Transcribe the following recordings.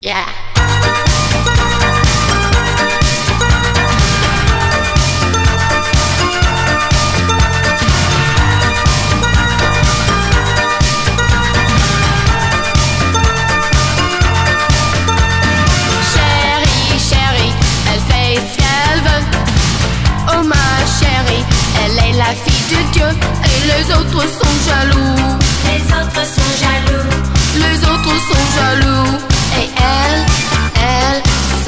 Chérie, chérie, elle fait ce qu'elle veut. Oh ma chérie, elle est la fille de Dieu, et les autres sont...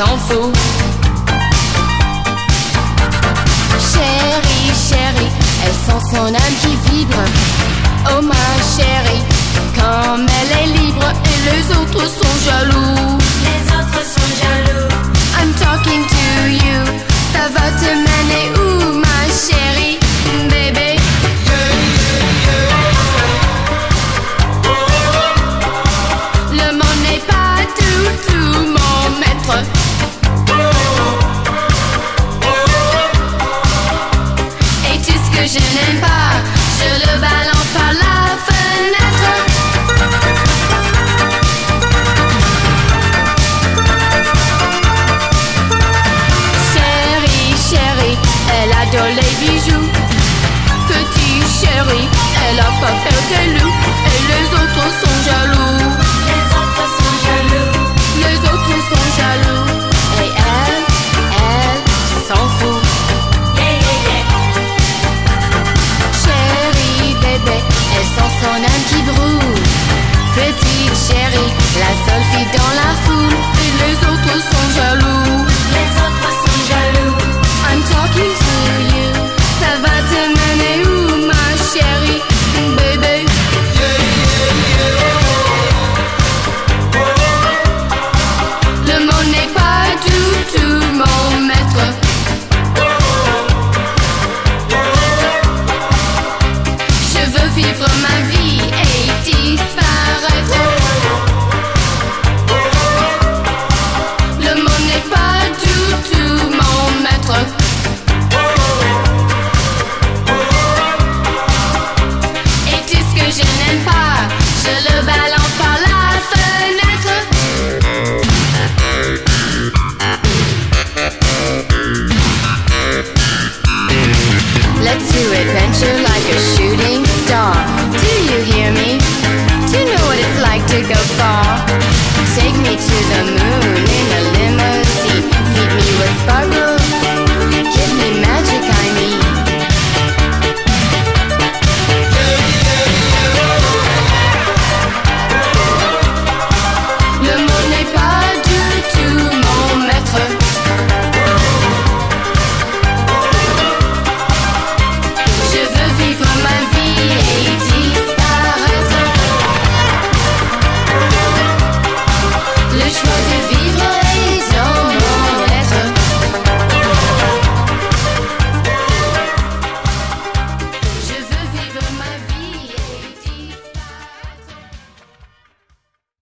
Chérie, chérie, elle sent son âme qui vibre. Oh ma chérie, comme elle est libre et les autres sont jaloux. Les autres sont jaloux. I'm talking to you, ça va te mener où? So my view. to adventure like a shooting star. Do you hear me? Do you know what it's like to go far?